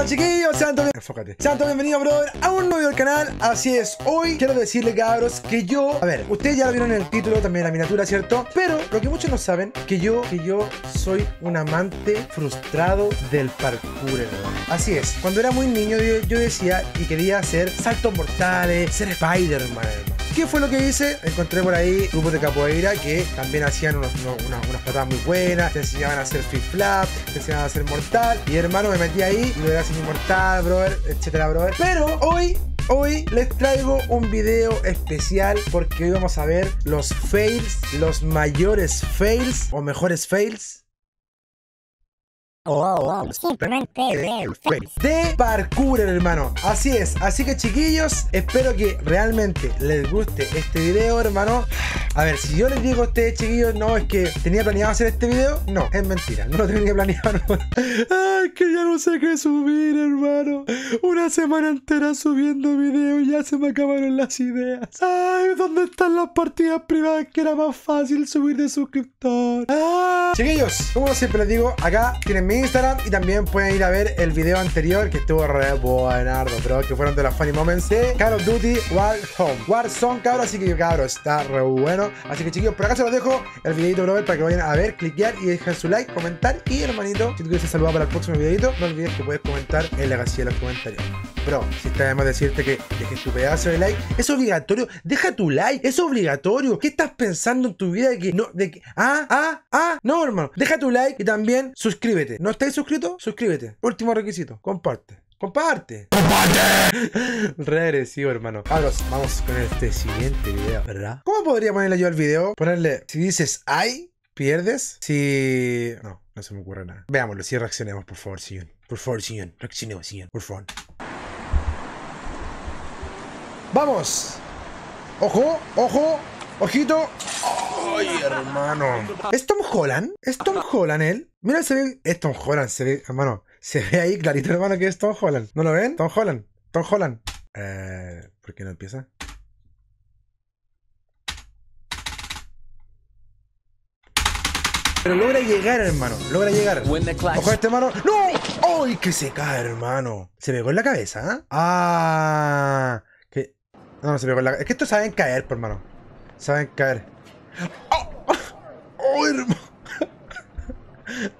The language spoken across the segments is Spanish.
onda chiquillos? Sean todos, enfócate. Sean todos bienvenidos, brother, a un nuevo video del canal. Así es, hoy quiero decirle, cabros, que yo... A ver, ustedes ya lo vieron en el título, también en la miniatura, ¿cierto? Pero lo que muchos no saben, que yo, que yo soy un amante frustrado del parkour, hermano. Así es, cuando era muy niño yo, yo decía y quería hacer saltos mortales, ser Spider-Man, hermano. ¿Qué fue lo que hice? Encontré por ahí grupos de capoeira que también hacían unas, patadas muy buenas, te enseñaban a hacer flip flap, te enseñaban a hacer mortal. Y hermano, me metí ahí y lo era hacer inmortal, brother, etcétera, brother. Pero hoy Hoy les traigo un video especial porque hoy vamos a ver los fails, los mayores fails o mejores fails Oh, oh, oh, simplemente de parkour, hermano. Así es. Así que, chiquillos, espero que realmente les guste este video, hermano. A ver, si yo les digo a ustedes, chiquillos, no, es que tenía planeado hacer este video, no, es mentira. No lo tenía planeado. no. Ay, que ya no sé qué subir, hermano. Una semana entera subiendo videos ya se me acabaron las ideas. Ay, ¿dónde están las partidas privadas que era más fácil subir de suscriptor? Ah. Chiquillos, como siempre les digo, acá tienen mi Instagram y también pueden ir a ver el video anterior que estuvo re buenardo, bro, que fueron de los funny moments de Call of Duty Warzone. Warzone, cabros, así que cabros, está re bueno. Así que chiquillos, por acá se los dejo el videito, bro, para que vayan a ver, cliquear y dejen su like, comentar. Y hermanito, si tú quieres saludar para el próximo videito, no olvides que puedes comentar en la casilla de los comentarios. Bro, si está de más decirte que dejes tu pedazo de like, es obligatorio. Deja tu like, es obligatorio. ¿Qué estás pensando en tu vida de que no, de que, ah, ah, ah, no, hermano. Deja tu like y también suscríbete. ¿No estáis suscrito? Suscríbete. Último requisito, comparte. Comparte. ¡Comparte! Re agresivo, hermano. Cabros, vamos con este siguiente video, ¿verdad? ¿Cómo podría ponerle yo al video? Ponerle, si dices ay, pierdes. Si. No, no se me ocurre nada. Veámoslo, si reaccionemos, por favor, Sion. Por favor, Sion. Reaccionemos, Sion. Por favor. ¡Vamos! ¡Ojo! ¡Ojo! ¡Ojito! ¡Ay, hermano! ¿Es Tom Holland? ¿Es Tom Holland él? Mira, se ve. Es Tom Holland, se ve, hermano. Se ve ahí clarito, hermano, que es Tom Holland. ¿No lo ven? Tom Holland. Tom Holland. Eh. ¿Por qué no empieza? Pero logra llegar, hermano. Logra llegar. Ojo a este hermano. ¡No! ¡Ay, que se cae, hermano! Se pegó en la cabeza, ¿ah? ¡Ah! Que... No, no se pegó en la Es que estos saben caer, por hermano. Saben caer. ¡Oh! ¡Oh, hermano!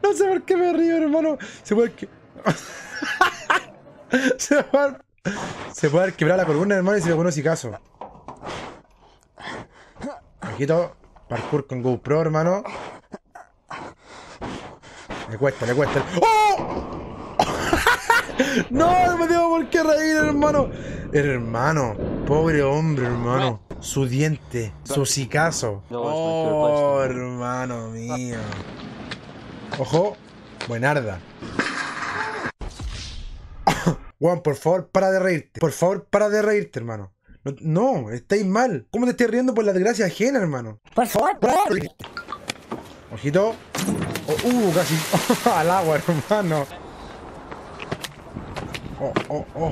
No sé por qué me río, hermano. Se puede se puede. Se puede quebrado la columna, hermano, y se le pone caso. Ojito. Parkour con GoPro, hermano. Le cuesta, le cuesta. ¡Oh! no, no me tengo por qué reír, hermano. Hermano, pobre hombre, hermano. Su diente, su cicazo. Oh, hermano mío. Ojo, buenarda. Juan, por favor, para de reírte. Por favor, para de reírte, hermano. No, no, estáis mal. ¿Cómo te estás riendo por la desgracia ajena, hermano? Por favor, brother. Ojito. Oh, uh, casi. al agua, hermano. Oh, oh, oh.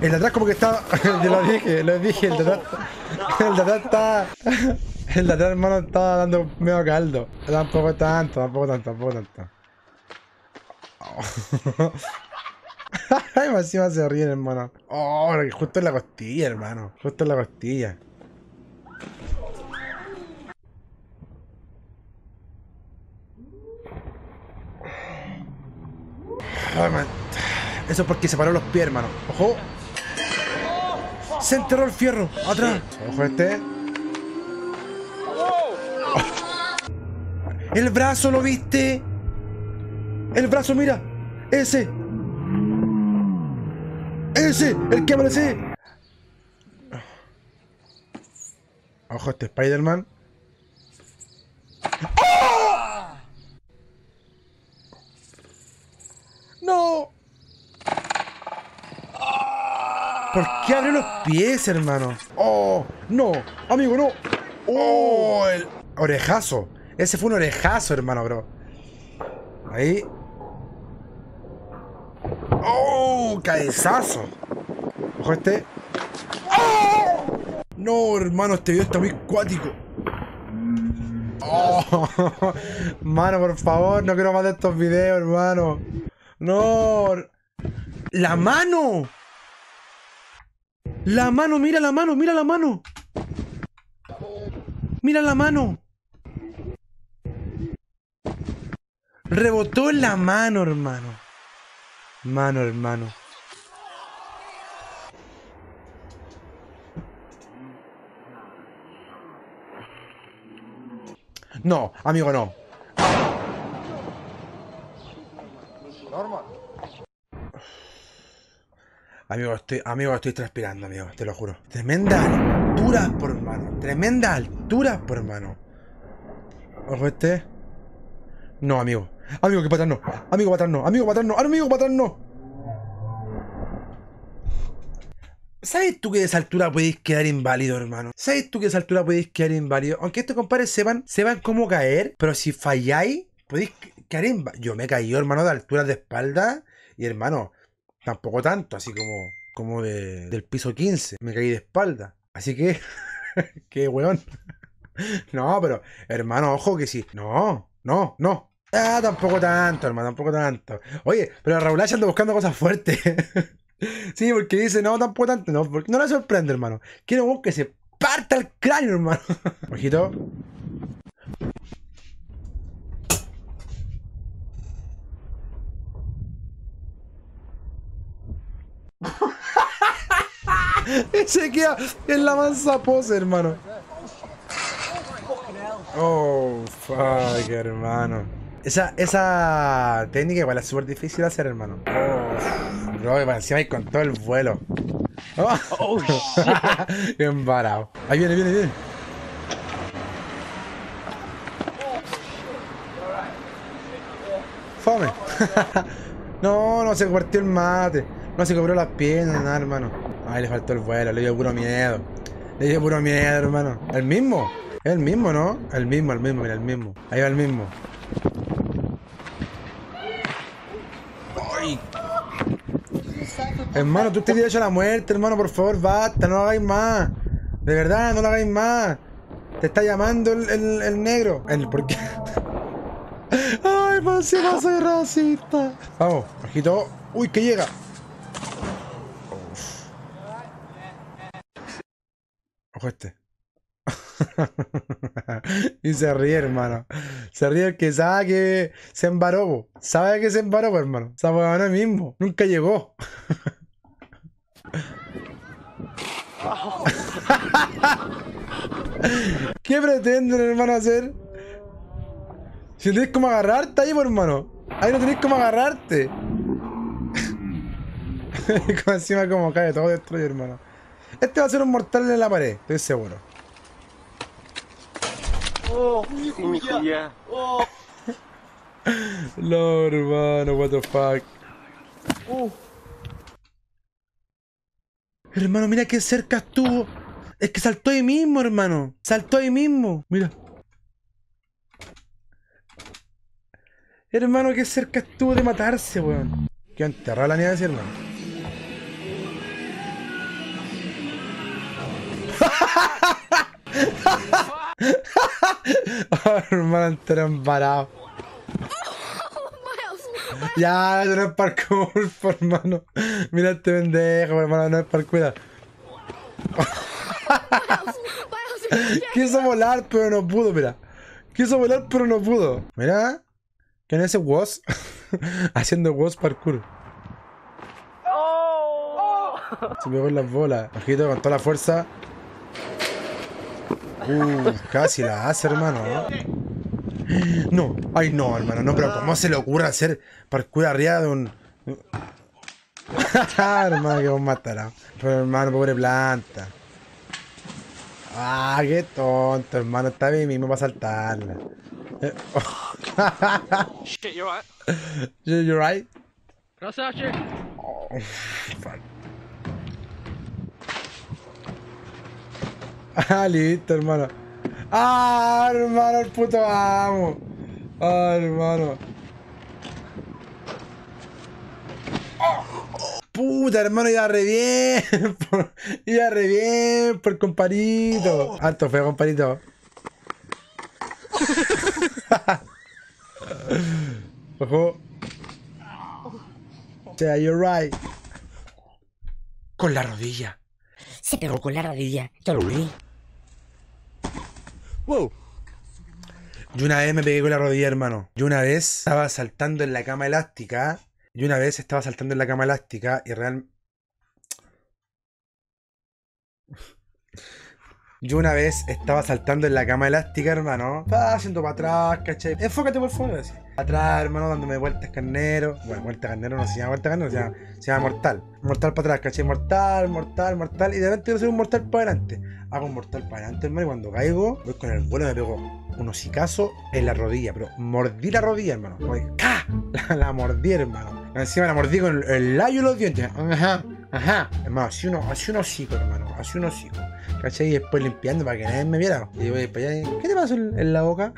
El de atrás como que está... Yo lo dije, lo dije, el de atrás... El de atrás está... El de atrás, hermano, estaba dando medio caldo. Tampoco tanto, tampoco tanto, tampoco tanto. Oh. Ay, más se ríen, hermano. Oh, justo en la costilla, hermano. Justo en la costilla. Man. Eso es porque se paró los pies, hermano. ¡Ojo! Se enterró el fierro. ¡Atrás! ¡Ojo este! ¡El brazo lo viste! ¡El brazo, mira! ¡Ese! ¡Ese! ¡El que aparece! Ojo este Spider-Man. ¡No! ¿Por qué abre los pies, hermano? ¡Oh! ¡No! ¡Amigo, no! ¡Oh! El orejazo. Ese fue un orejazo, hermano, bro. Ahí. ¡Oh! ¡Cabezazo! Ojo este. ¡Oh! No, hermano, este video está muy cuático. Oh, mano, por favor, no quiero más de estos videos, hermano. No. La mano. La mano, mira la mano, mira la mano. Mira la mano. Rebotó en la mano, hermano. Mano, hermano. No, amigo, no. Amigo, estoy, amigo, estoy transpirando, amigo, te lo juro. Tremenda altura por mano. Tremenda altura por mano. Ojo este. No, amigo. Amigo, que atrás no. Amigo, atrás no. Amigo, atrás no. Amigo, atrás no. ¿Sabes tú que de esa altura podéis quedar inválido, hermano? ¿Sabes tú que de esa altura podéis quedar inválido? Aunque estos compadres sepan, sepan cómo caer, pero si falláis, podéis quedar inválido. Yo me caído, hermano, de altura de espalda. Y hermano, tampoco tanto, así como, como de, del piso 15. Me caí de espalda. Así que, qué weón. No, pero, hermano, ojo que sí. No, no, no. Ah, tampoco tanto, hermano, tampoco tanto. Oye, pero Raúl H anda buscando cosas fuertes. sí, porque dice, no, tampoco tanto. No, porque no le sorprende, hermano. Quiero que se parta el cráneo, hermano. Ojito. Se queda en la mansa pose, hermano. Oh, fuck, hermano. Esa, esa técnica igual es súper difícil de hacer, hermano. Oh, bro, encima hay con todo el vuelo. Oh, Oh, shit. Ahí viene, viene, viene. Fome. no, no se partió el mate. No se cobró las piernas, nada, hermano. Ay, le faltó el vuelo, le dio puro miedo. Le dio puro miedo, hermano. ¿El mismo? El mismo, ¿no? El mismo, el mismo, mira, el mismo. Ahí va el mismo. Ay. Hermano, tú te derecho a la muerte, hermano, por favor, basta, no lo hagáis más. De verdad, no lo hagáis más. Te está llamando el, el, negro. El, ¿Por qué? Ay, pues si no soy racista. Vamos, bajito. Uy, que llega. Ojo este. y se ríe, hermano. Se ríe el que sabe que se embaró. Sabe que se embaró, hermano. Sabe ahora mismo. Nunca llegó. ¿Qué pretenden, hermano, hacer? Si no tenéis cómo agarrarte ahí, hermano. Ahí no tenéis cómo agarrarte. como encima como cae, todo destruye, hermano. Este va a ser un mortal en la pared, estoy seguro. Oh, mi Julia. Oh. Hermano, what the fuck. Uh. Hermano, mira qué cerca estuvo. Es que saltó ahí mismo, hermano. Saltó ahí mismo. Mira. Hermano, qué cerca estuvo de matarse, weón. Qué enterrada la nieve, hermano. Oh, hermano, entero embarado. Ya, eso no es parkour, hermano. Mira este pendejo, hermano, no es parkour. Quiso volar, pero no pudo, mira. Quiso volar, pero no pudo. Mira. ¿Quién es ese was? Haciendo was parkour. Se pegó en las bolas. Ojito con toda la fuerza. Uh, casi la hace, hermano. No, ay no, hermano, no, pero ¿cómo se le ocurre hacer parkour arriba de un. hermano, que vos matará. Pero hermano, pobre planta. Ah, qué tonto, hermano, está bien mismo para saltarla. Shit, you alright? you, you right? Can I search you? Oh, fuck. Ah, listo, hermano. Ah, hermano, el puto amo. Ah, hermano. Puta, hermano, iba re bien. Iba re bien por comparito. Alto feo, comparito. Ojo. Yeah, you're right. Con la rodilla. Se pegó con la rodilla. Yo lo vi. Wow. Yo una vez me pegué con la rodilla, hermano. Yo una vez estaba saltando en la cama elástica. Y una vez estaba saltando en la cama elástica y real. Yo una vez estaba saltando en la cama elástica, hermano. Estaba haciendo para atrás, ¿cachai? Enfócate, por favor. así. Atrás, hermano, dándome vueltas carnero. Bueno, vueltas carnero no se llama vueltas carnero, se llama, mortal. Mortal para atrás, ¿cachai? Mortal, mortal, mortal. Y de repente quiero hacer un mortal para adelante. Hago un mortal para adelante, hermano. Y cuando caigo, voy con el vuelo me pego un hocicazo en la rodilla. Pero mordí la rodilla, hermano. ¡ca! La, la mordí, hermano. Encima la mordí con el, el labio y los dientes. Ajá, ajá. Hermano, así uno, así un hocico, hermano. Así un hocico. ¿Cachai? Y después limpiando para que nadie me viera. Y voy para allá ¿qué te pasó en, en la boca?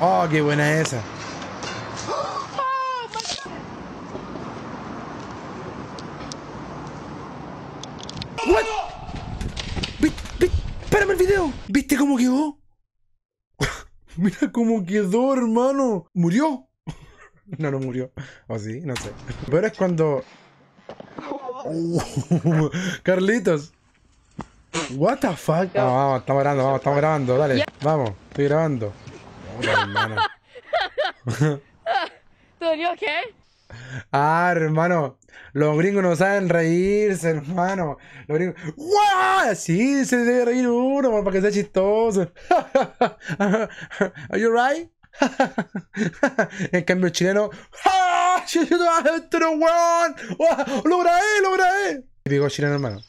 Oh, qué buena esa. What? Espérame el video. ¿Viste cómo quedó? Mira cómo quedó, hermano. ¿Murió? No, no murió. ¿O sí? No sé. Pero es cuando. Carlitos. What the fuck? Vamos, vamos, estamos grabando, vamos, estamos grabando, dale. Vamos, estoy grabando. Hermano. You okay? Ah, hermano. Los gringos no saben reírse, hermano. Los gringos. ¡Guau! Sí, se debe reír uno para que sea chistoso. ¿Are you right? en cambio, el chileno. ¡Ah! ¡Sí, sí, ah, este no, weón! ¡Lo grabé, lo grabé! Típico chileno, hermano.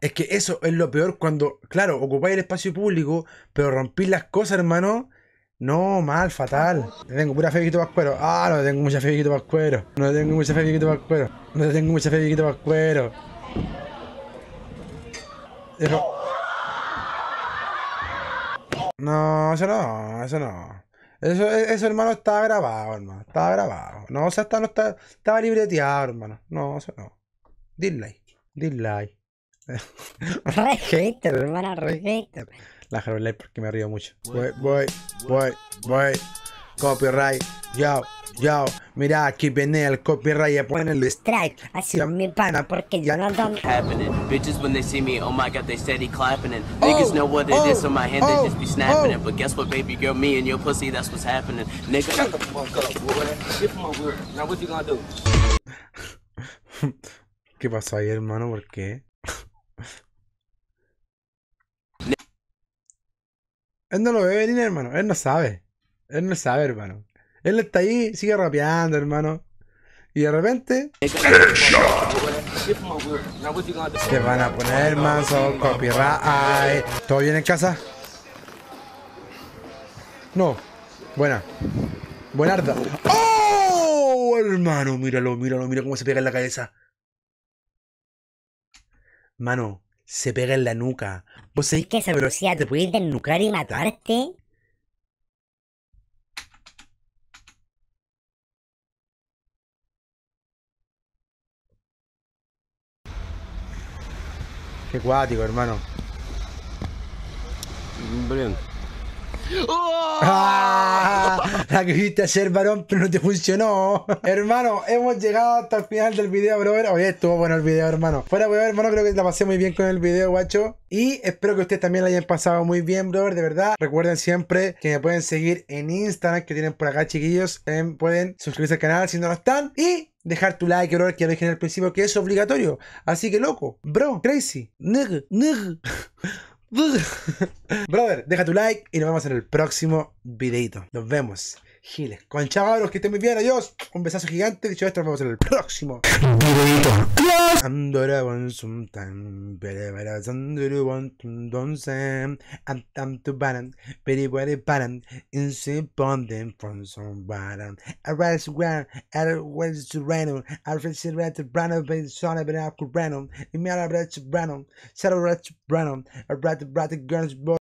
Es que eso es lo peor cuando, claro, ocupáis el espacio público, pero rompís las cosas, hermano. No, mal, fatal. Le tengo pura fe Viquito Pascuero. Ah, no tengo mucha fe Viquito Pascuero. No tengo mucha fe Viquito Pascuero. No tengo mucha fe Viquito Pascuero. Eso- No, eso no, eso no. Eso, eso, hermano, estaba grabado, hermano. Estaba grabado. No, o sea, está, no está, estaba libreteado, hermano. No, eso no. Dislike. Dislike. Re hater, hermano, re hater. La Light porque me río mucho. Voy, voy, voy, voy. Copyright. Yo, yo. Mira, aquí viene el copyright. y ponen el Strike, ha sido mi pana porque yo no don... happening. Bitches when they see me, oh my god, they steady clapping it. Niggas Oh, know what it is, oh, so my hand oh, they just be snapping oh. it. But guess what, baby girl, me and your pussy, that's what's happening. Nigga, Shut the fuck up, boy. Get from my word. Now what you gonna do? ¿Qué pasó ahí, hermano? ¿Por qué? Él no lo ve venir, hermano. Él no sabe. Él no sabe, hermano. Él está ahí, sigue rapeando, hermano. Y de repente te van a poner manso copyright. ¿Todo bien en casa? No. Buena. Buenarda. ¡Oh! Hermano, míralo, míralo, mira cómo se pega en la cabeza. Mano, se pega en la nuca. ¿Vos sabés ¿Sabes que esa velocidad te puede desnucar y matarte? Qué cuático, hermano. Brilliant. ¡Ah! La que viste ayer, varón, pero no te funcionó. hermano, hemos llegado hasta el final del video, brother. Oye, estuvo bueno el video, hermano. Fuera, weón, hermano, creo que la pasé muy bien con el video, guacho. Y espero que ustedes también la hayan pasado muy bien, brother, de verdad. Recuerden siempre que me pueden seguir en Instagram, que tienen por acá, chiquillos. También pueden suscribirse al canal si no lo están. Y dejar tu like, brother, que lo dije en el principio, que es obligatorio. Así que, loco, bro, crazy, nigga, nigga. Brother, deja tu like y nos vemos en el próximo videito. Nos vemos. Giles. Con chavos, que estén muy bien. Adiós. Un besazo gigante. Dicho esto, nos vemos en el próximo.